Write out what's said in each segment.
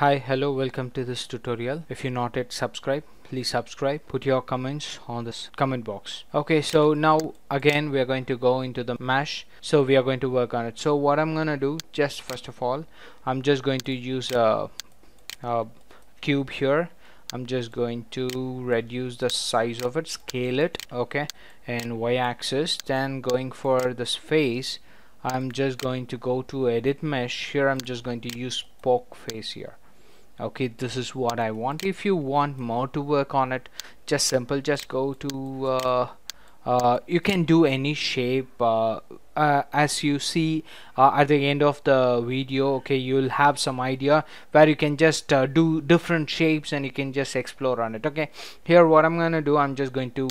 Hi, hello, welcome to this tutorial. If you're not yet subscribe please subscribe. Put your comments on this comment box. Okay, so now again we are going to go into the MASH. So we are going to work on it. So what I'm gonna do, just first of all, I'm just going to use a, a cube here. I'm just going to reduce the size of it, scale it, okay, and y-axis. Then going for this face, I'm just going to go to edit mesh. Here I'm just going to use poke face here okay this is what I want. If you want more to work on it just simple just go to uh, uh, you can do any shape uh, uh as you see uh, at the end of the video okay you'll have some idea where you can just uh, do different shapes and you can just explore on it okay? Here what I'm gonna do I'm just going to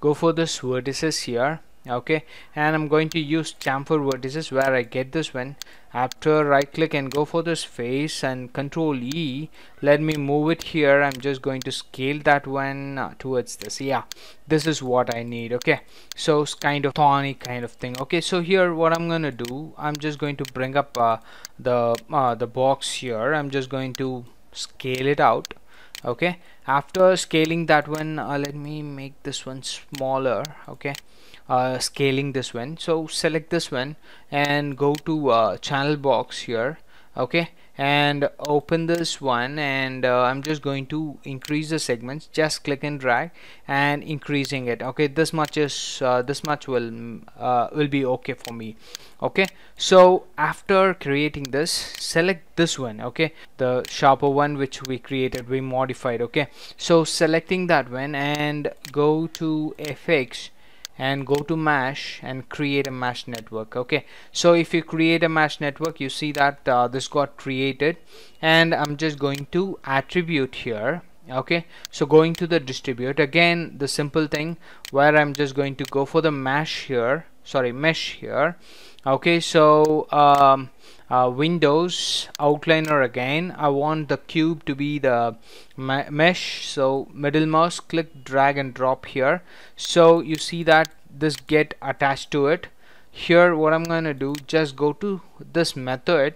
go for this vertices here okay and I'm going to use chamfer vertices where I get this one. After right click and go for this face and control E let me move it here. I'm just going to scale that one uh, towards this. Yeah this is what I need okay? So it's kind of tawny kind of thing okay? So here what I'm gonna do I'm just going to bring up uh, the uh, the box here. I'm just going to scale it out okay? After scaling that one uh, let me make this one smaller. Okay? Uh, scaling this one. So select this one and go to uh, channel box here. Okay and open this one and uh, I'm just going to increase the segments. Just click and drag and increasing it. Okay this much is uh, this much will uh, will be okay for me. Okay so after creating this select this one okay? The sharper one which we created we modified okay? So selecting that one and go to fx and go to MASH and create a MASH network okay? So if you create a MASH network you see that uh, this got created. And I'm just going to attribute here okay so going to the distribute again the simple thing. Where I'm just going to go for the mesh here. Sorry mesh here. Okay so um, uh, Windows outliner again. I want the cube to be the me mesh. So middle mouse click drag and drop here. So you see that this get attached to it. Here what I'm gonna do just go to this method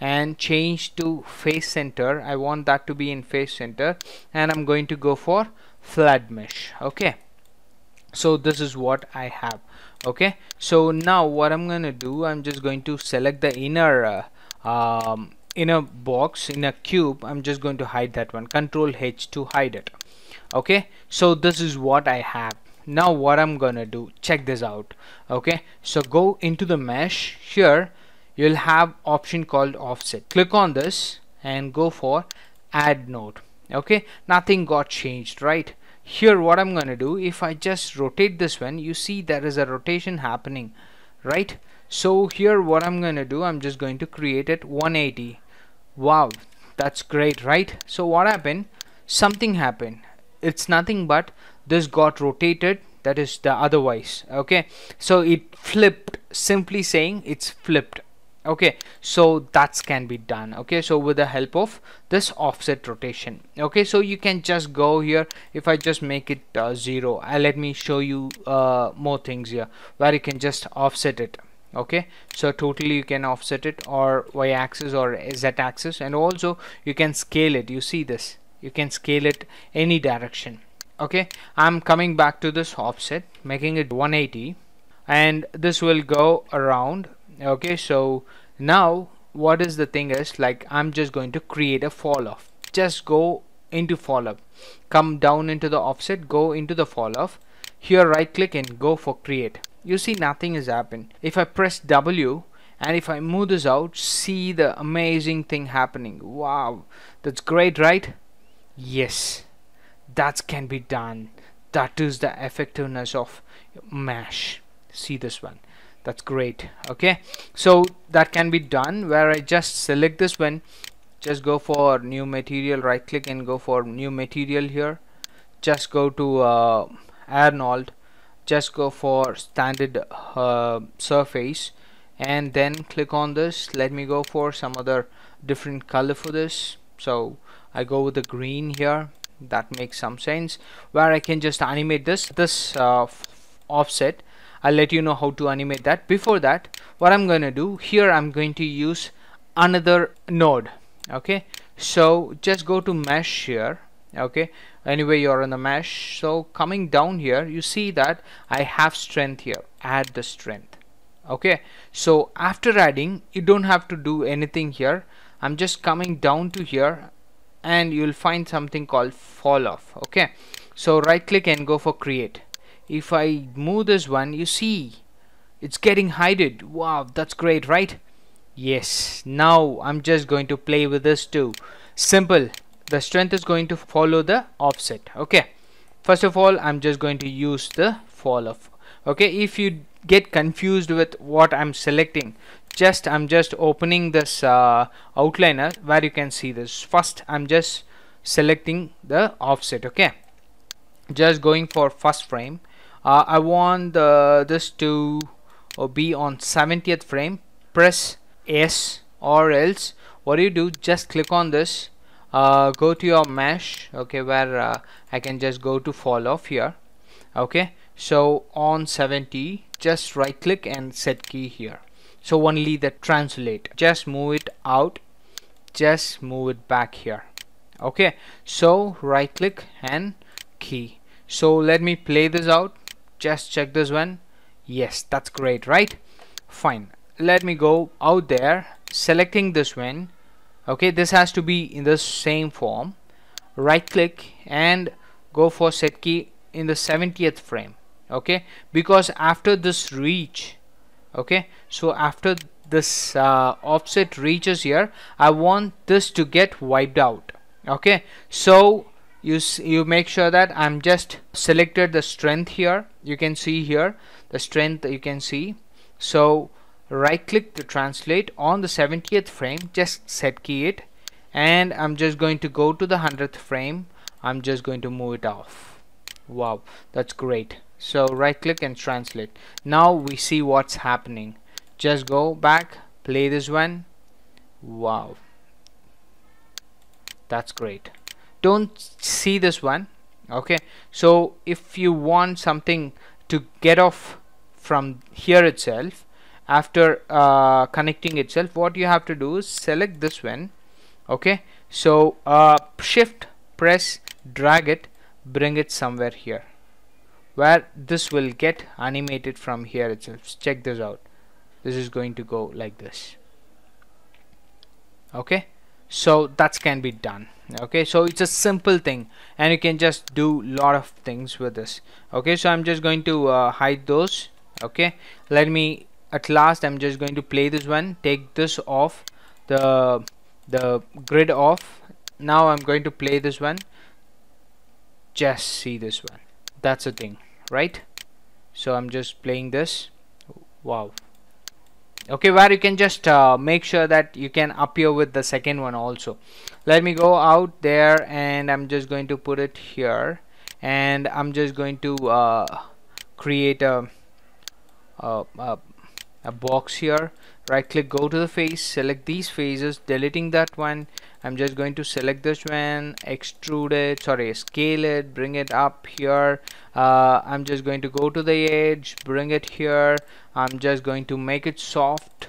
and change to face center. I want that to be in face center and I'm going to go for flat mesh okay? So this is what I have okay? So now what I'm gonna do I'm just going to select the inner uh, um, inner box in a cube. I'm just going to hide that one. Control H to hide it okay? So this is what I have. Now what I'm gonna do check this out okay? So go into the MASH here you'll have option called offset. Click on this and go for add node. Okay? Nothing got changed right? Here what I'm gonna do if I just rotate this one you see there is a rotation happening right? So here what I'm gonna do I'm just going to create it 180 wow that's great right? So what happened? Something happened. It's nothing but this got rotated that is the otherwise okay? So it flipped. Simply saying it's flipped okay so that can be done okay? So with the help of this offset rotation okay? So you can just go here. If I just make it uh, zero uh, let me show you uh, more things here where you can just offset it okay? So totally you can offset it or y-axis or z-axis and also you can scale it. You see this? You can scale it any direction okay? I'm coming back to this offset making it 180 and this will go around okay so now what is the thing is like I'm just going to create a fall off. Just go into fall off. Come down into the offset go into the fall off. Here right click and go for create. You see nothing has happened. If I press W and if I move this out see the amazing thing happening. Wow that's great right? Yes. That can be done. That is the effectiveness of MASH see this one that's great. Okay? So that can be done where I just select this one. Just go for new material right click and go for new material here. Just go to uh, Arnold just go for standard uh, surface and then click on this. Let me go for some other different color for this. So I go with the green here. That makes some sense. Where I can just animate this this uh, offset I'll let you know how to animate that. Before that what I'm going to do here I'm going to use another node okay? So just go to MASH here okay? Anyway you're in the MASH. So coming down here you see that I have strength here. Add the strength okay? So after adding you don't have to do anything here. I'm just coming down to here and you'll find something called fall off okay? So right click and go for create if I move this one you see it's getting hided. Wow that's great right? Yes now I'm just going to play with this too. Simple. The strength is going to follow the offset okay? First of all I'm just going to use the fall off okay? If you get confused with what I'm selecting just I'm just opening this uh, outliner where you can see this. First I'm just selecting the offset okay? Just going for first frame uh, I want uh, this to uh, be on 70th frame. Press S or else what do you do? Just click on this. Uh, go to your MASH okay where uh, I can just go to fall off here. Okay so on 70 just right click and set key here. So only the translate. Just move it out. Just move it back here. Okay so right click and key. So let me play this out just check this one. Yes that's great right? Fine. Let me go out there selecting this one. Okay this has to be in the same form. Right click and go for set key in the 70th frame. Okay because after this reach okay so after this uh, offset reaches here I want this to get wiped out. Okay so you you make sure that I'm just selected the strength here. You can see here the strength you can see. So right click to translate on the 70th frame. Just set key it. And I'm just going to go to the 100th frame. I'm just going to move it off. Wow that's great. So right click and translate. Now we see what's happening. Just go back play this one. Wow. That's great don't see this one okay? So if you want something to get off from here itself after uh, connecting itself what you have to do is select this one okay? So uh, shift press drag it bring it somewhere here where this will get animated from here itself. Check this out. This is going to go like this. Okay? So that can be done okay so it's a simple thing and you can just do lot of things with this. Okay so I'm just going to uh, hide those. Okay let me at last I'm just going to play this one. Take this off the the grid off. Now I'm going to play this one. Just see this one. That's the thing right? So I'm just playing this. Wow okay where you can just uh, make sure that you can appear with the second one also. Let me go out there and I'm just going to put it here. And I'm just going to uh, create a, a, a a box here. Right click go to the face select these faces deleting that one. I'm just going to select this one extrude it sorry scale it bring it up here. Uh, I'm just going to go to the edge bring it here I'm just going to make it soft.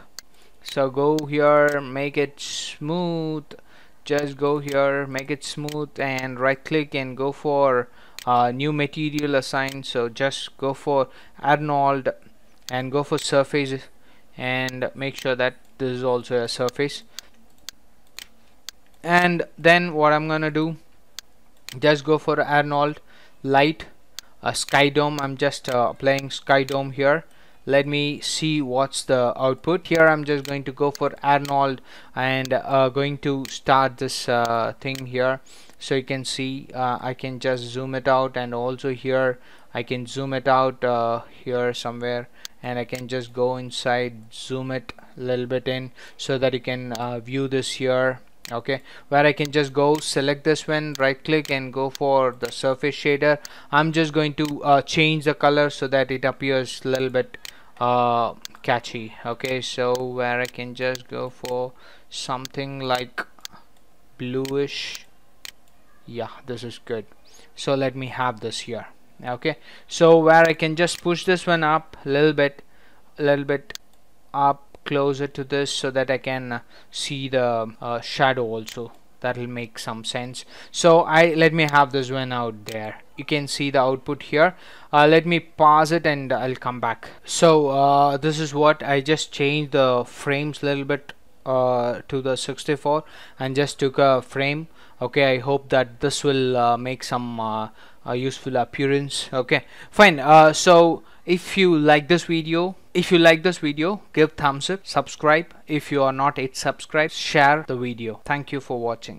So go here make it smooth. Just go here make it smooth and right click and go for uh, new material assigned. So just go for Arnold and go for surface and make sure that this is also a surface. And then what I'm gonna do just go for Arnold light a sky dome. I'm just uh, applying sky dome here let me see what's the output. Here I'm just going to go for Arnold and uh, going to start this uh, thing here. So you can see uh, I can just zoom it out and also here I can zoom it out uh, here somewhere and I can just go inside zoom it a little bit in so that you can uh, view this here. Okay. Where I can just go select this one right click and go for the surface shader. I'm just going to uh, change the color so that it appears a little bit uh, catchy. Okay so where I can just go for something like bluish. Yeah this is good. So let me have this here. Okay so where I can just push this one up a little bit a little bit up closer to this so that I can see the uh, shadow also that'll make some sense. So I let me have this one out there. You can see the output here. Uh, let me pause it and I'll come back. So uh, this is what I just changed the frames a little bit uh, to the 64 and just took a frame. Okay I hope that this will uh, make some uh, useful appearance. Okay fine. Uh, so if you like this video if you like this video give thumbs up subscribe. If you are not yet subscribed share the video. Thank you for watching